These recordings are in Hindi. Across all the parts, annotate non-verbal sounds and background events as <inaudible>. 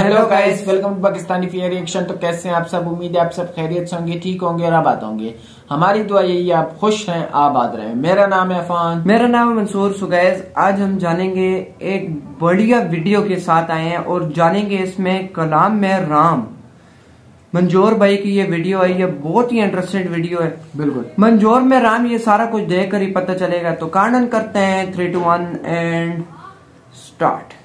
Hello guys welcome to Pakistani fear reaction तो कैसे हैं आप सब? उम्मीद है आप सब खैरियत से होंगे ठीक होंगे और आबाद होंगे। हमारी दुआ यही है आप खुश हैं आबाद रहें। मेरा नाम है अफान। मेरा नाम है मंसूर। सुगैज आज हम जानेंगे एक बढ़िया वीडियो के साथ आए हैं और जानेंगे इसमें कलाम में राम। मंजोर भाई की ये वीडियो है बहुत ही इंटरेस्टेड वीडियो है। बिल्कुल। मंजोर में राम ये सारा कुछ देख कर ही पता चलेगा। तो कार्डन करते हैं three two one and start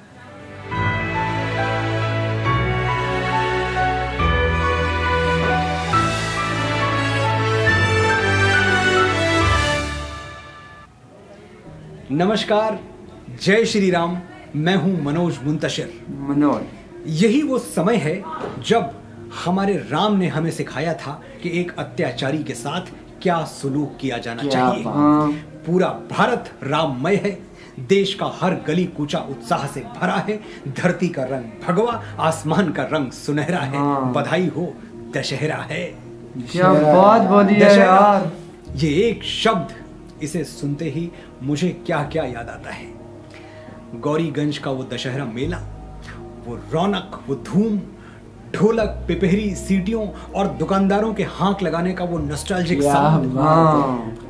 नमस्कार जय श्री राम मैं हूँ मनोज मुंतशिर। मनोज। यही वो समय है जब हमारे राम ने हमें सिखाया था कि एक अत्याचारी के साथ क्या सुलूक किया जाना क्या चाहिए। पूरा भारत राममय है। देश का हर गली कूचा उत्साह से भरा है। धरती का रंग भगवा आसमान का रंग सुनहरा है। हाँ। बधाई हो दशहरा है। क्या बात बोली है यार। ये एक शब्द इसे सुनते ही मुझे क्या क्या याद आता है। गौरीगंज का वो दशहरा मेला वो रौनक वो धूम ढोलक पिपहरी सीटियों और दुकानदारों के हाँक लगाने का वो नस्टाल्जिक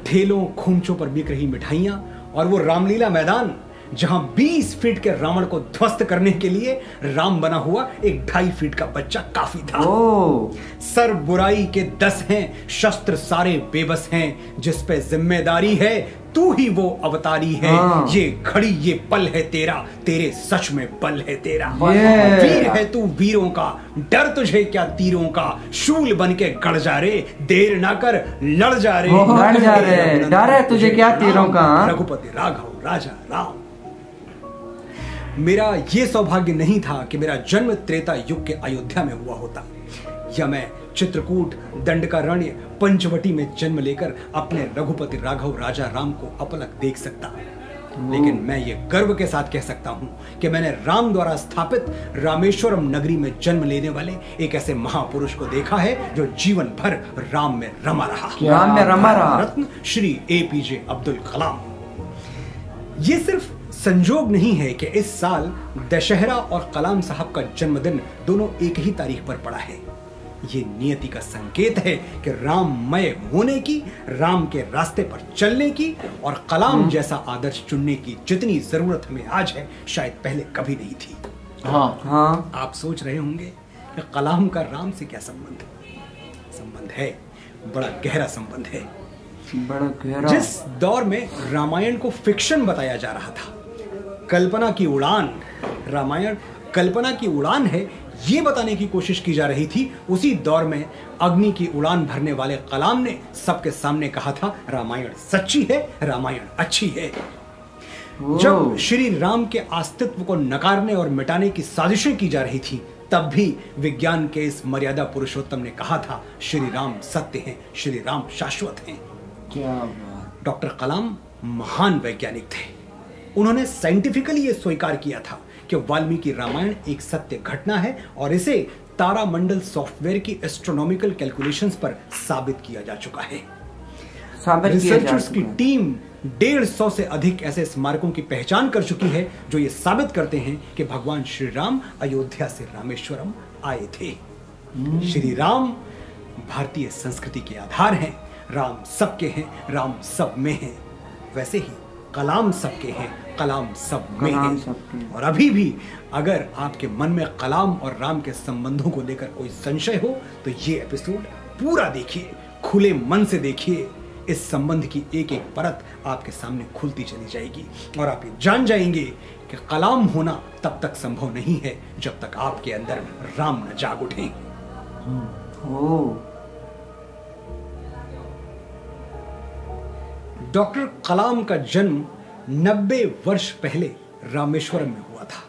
ठेलों खूंचों पर बिक रही मिठाइयाँ और वो रामलीला मैदान। जहाँ 20 फीट के रावण को ध्वस्त करने के लिए राम बना हुआ एक ढाई फीट का बच्चा काफ़ी था ओ सर बुराई के दस हैं शस्त्र सारे बेबस हैं जिस पे ज़िम्मेदारी है तू ही वो अवतारी है हाँ। ये घड़ी ये पल है तेरा तेरे सच में बल है तेरा। वीर है तू वीरों का डर तुझे क्या तीरों का शूल बन के गड़ जा रे देर ना कर लड़ जा रे लड़ जा रे। डर है तुझे क्या तीरों का, हाँ? रघुपति राघव राजा राम मेरा ये सौभाग्य नहीं था कि मेरा जन्म त्रेता युग के अयोध्या में हुआ होता। या मैं चित्रकूट दंडकारण्य पंचवटी में जन्म लेकर अपने रघुपति राघव राजा राम को अपलक देख सकता। लेकिन मैं ये गर्व के साथ कह सकता हूँ कि मैंने राम द्वारा स्थापित रामेश्वरम नगरी में जन्म लेने वाले एक ऐसे महापुरुष को देखा है जो जीवन भर राम में रमा रहा। राम में रमा रहा। रत्न श्री एपीजे अब्दुल कलाम। ये सिर्फ़ संजोग नहीं है कि इस साल दशहरा और कलाम साहब का जन्मदिन दोनों एक ही तारीख पर पड़ा है। ये नियति का संकेत है कि राममय होने की राम के रास्ते पर चलने की और कलाम जैसा आदर्श चुनने की जितनी ज़रूरत हमें आज है शायद पहले कभी नहीं थी। हाँ। हाँ। आप सोच रहे होंगे कि कलाम का राम से क्या संबंध संबंध है बड़ा गहरा संबंध है। बड़ा गहरा। जिस दौर में रामायण को फिक्शन बताया जा रहा था कल्पना की उड़ान रामायण कल्पना की उड़ान है ये बताने की कोशिश की जा रही थी उसी दौर में अग्नि की उड़ान भरने वाले कलाम ने सबके सामने कहा था रामायण सच्ची है रामायण अच्छी है। जब श्री राम के अस्तित्व को नकारने और मिटाने की साजिशें की जा रही थी तब भी विज्ञान के इस मर्यादा पुरुषोत्तम ने कहा था श्री राम सत्य हैं श्री राम शाश्वत हैं। डॉक्टर कलाम महान वैज्ञानिक थे। उन्होंने साइंटिफिकली ये स्वीकार किया था कि वाल्मीकि रामायण एक सत्य घटना है और इसे तारामंडल सॉफ्टवेयर की एस्ट्रोनॉमिकल कैलकुलेशंस पर साबित किया जा चुका है। रिसर्चर्स की टीम डेढ़ सौ से अधिक ऐसे स्मारकों की पहचान कर चुकी है जो ये साबित करते हैं कि भगवान श्री राम अयोध्या से रामेश्वरम आए थे। श्री राम भारतीय संस्कृति के आधार हैं। राम सबके हैं राम सब में हैं। वैसे ही कलाम सबके हैं कलाम सब में कलाम हैं। और अभी भी अगर आपके मन में कलाम और राम के संबंधों को लेकर कोई संशय हो तो ये एपिसोड पूरा देखिए खुले मन से देखिए। इस संबंध की एक एक परत आपके सामने खुलती चली जाएगी और आप ये जान जाएँगे कि कलाम होना तब तक संभव नहीं है जब तक आपके अंदर राम न जाग उठे। ओ डॉक्टर कलाम का जन्म 90 वर्ष पहले रामेश्वरम में हुआ था।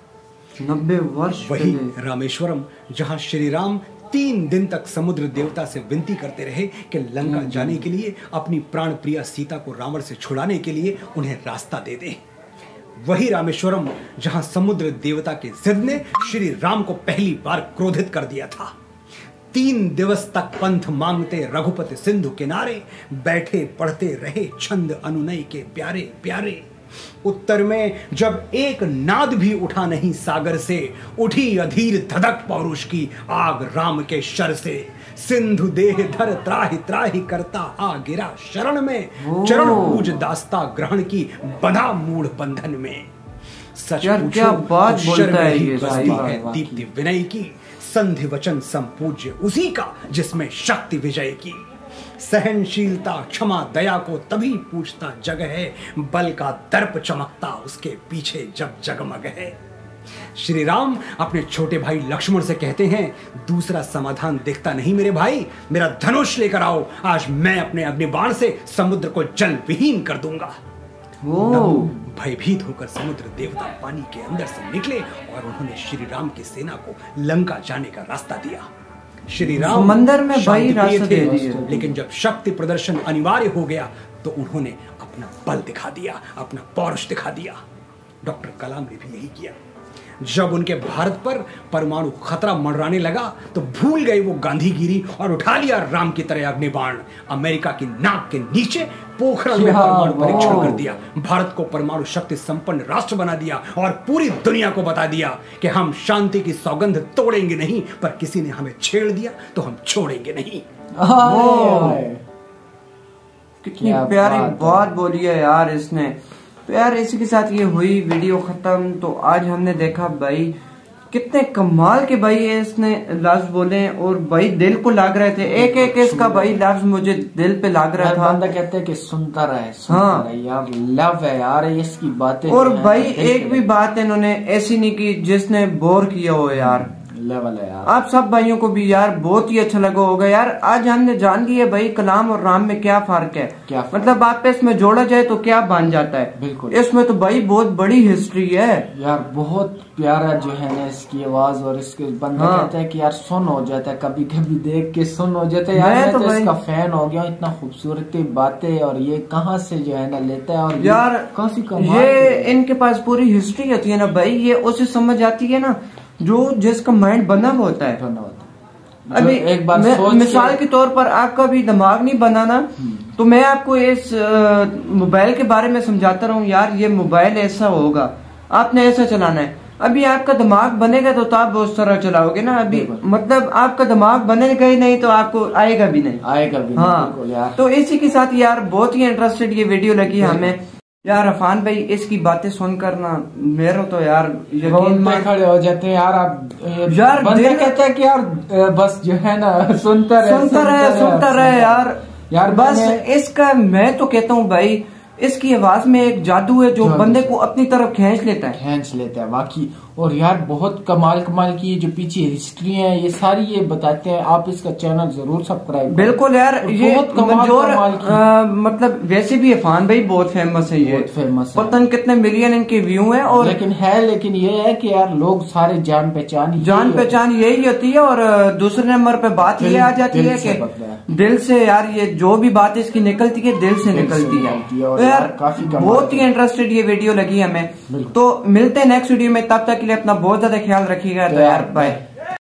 नब्बे वर्ष वही रामेश्वरम जहाँ श्री राम तीन दिन तक समुद्र देवता से विनती करते रहे कि लंका जाने के लिए अपनी प्राण प्रिया सीता को रावण से छुड़ाने के लिए उन्हें रास्ता दे दे। वही रामेश्वरम जहाँ समुद्र देवता के जिद ने श्री राम को पहली बार क्रोधित कर दिया था। तीन दिवस तक पंथ मांगते रघुपति सिंधु किनारे बैठे पढ़ते रहे छंद अनुनय के प्यारे प्यारे। उत्तर में जब एक नाद भी उठा नहीं सागर से उठी अधीर धधक पौरुष की आग राम के शर से। सिंधु देह धर त्राहि त्राहि करता आ गिरा शरण में चरण पूज दास्ता ग्रहण की बधा मूढ़ बंधन में। सच क्या बात बोलता है ही ये वाकई। दीप्ति विनय की। संधि वचन संपूज्य उसी का जिसमें शक्ति विजय की। सहनशीलता क्षमा दया को तभी पूछता जग है बल का दर्प चमकता उसके पीछे जब जगमग है। श्री राम अपने छोटे भाई लक्ष्मण से कहते हैं दूसरा समाधान देखता नहीं मेरे भाई मेरा धनुष लेकर आओ आज मैं अपने अग्निबाण से समुद्र को जल विहीन कर दूँगा। भयभीत होकर समुद्र देवता पानी के अंदर से निकले और उन्होंने श्री राम की सेना को लंका जाने का रास्ता दिया। श्री राम मंदिर में भाई रास्ता थे, लेकिन जब शक्ति प्रदर्शन अनिवार्य हो गया तो उन्होंने अपना बल दिखा दिया अपना पौरुष दिखा दिया। डॉक्टर कलाम ने भी यही किया। जब उनके भारत पर परमाणु खतरा मंडराने लगा तो भूल गए वो गांधीगिरी और उठा लिया राम की तरह अग्निबाण। अमेरिका की नाक के नीचे पोखरण में परमाणु परीक्षण कर दिया। भारत को परमाणु शक्ति संपन्न राष्ट्र बना दिया और पूरी दुनिया को बता दिया कि हम शांति की सौगंध तोड़ेंगे नहीं पर किसी ने हमें छेड़ दिया तो हम छोड़ेंगे नहीं। कितनी प्यारी बात बोली है यार इसने। तो यार इसी के साथ ये हुई वीडियो खत्म। तो आज हमने देखा भाई कितने कमाल के भाई इसने लफ्ज बोले और भाई दिल को लाग रहे थे। एक एक इसका भाई लफ्ज मुझे दिल पे लाग रहा था। बंदा कहते हैं कि सुनता रहे सुनता हाँ। रहे यार लव है यार इसकी बातें और भाई एक भी बात इन्होंने ऐसी नहीं की जिसने बोर किया हो यार। लेवल है यार। आप सब भाइयों को भी यार बहुत ही अच्छा लगा होगा यार। आज हमने जान लिया भाई कलाम और राम में क्या फ़र्क है। क्या फ़र्क? मतलब आपस इसमें जोड़ा जाए तो क्या बन जाता है। बिल्कुल। इसमें तो भाई बहुत बड़ी हिस्ट्री है। यार बहुत प्यारा जो है ना इसकी आवाज़ और इसके बंदा हाँ। कहता है कि यार सुन हो जाता है कभी कभी देख के सुन हो जाता है। यार मैं तो तो, इसका फ़ैन हो गया इतना खूबसूरती बातें और ये कहाँ से जो है ना लेता है और यार काफ़ी ये इनके पास पूरी हिस्ट्री होती है ना भाई ये उसे समझ आती है ना। जो जिसका माइंड बना हुआ होता है। धन्यवाद अभी एक बार मिसाल के- तौर पर आपका भी दिमाग नहीं बनाना तो मैं आपको इस मोबाइल के बारे में समझाता रहूँ यार ये मोबाइल ऐसा होगा आपने ऐसा चलाना है। अभी आपका दिमाग बनेगा तो, तो आप उस तरह चलाओगे ना अभी मतलब आपका दिमाग बनेगा ही नहीं तो आपको आएगा भी नहीं। आएगा भी हाँ। तो इसी के साथ यार बहुत ही इंटरेस्टेड ये वीडियो लगी हमें। यार अफान भाई इसकी बातें सुनकर ना मेरे तो यार यकीन रोल खड़े हो जाते हैं यार आप यार, बंदा कहते है कि यार बस जो है ना <laughs> सुनता रहे सुनता रहे सुनता रहे यार। यार बस इसका मैं तो कहता हूँ भाई इसकी आवाज़ में एक जादू है जो बंदे को अपनी तरफ़ खींच लेता है। खींच लेता है बाकी और यार बहुत कमाल कमाल की ये जो पीछे हिस्ट्री है ये सारी ये बताते हैं। आप इसका चैनल ज़रूर सब्सक्राइब बिल्कुल यार ये बहुत कमाल मंजूर कमाल की अ, मतलब वैसे भी अफान भाई बहुत फ़ेमस है ये। बहुत फ़ेमस है। पता नहीं कितने मिलियन इनके व्यू हैं और लेकिन है लेकिन ये है कि यार लोग सारे जान पहचान जान पहचान यही होती है और दूसरे नंबर पे बात ये आ जाती है कि। दिल से यार ये जो भी बात इसकी निकलती है दिल से निकलती है। तो यार यार काफ़ी बहुत ही इंटरेस्टेड ये वीडियो लगी हमें। तो मिलते हैं नेक्स्ट वीडियो में तब तक के लिए अपना बहुत ज़्यादा ख्याल रखिएगा तो यार बाय